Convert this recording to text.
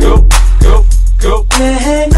Go, go, go.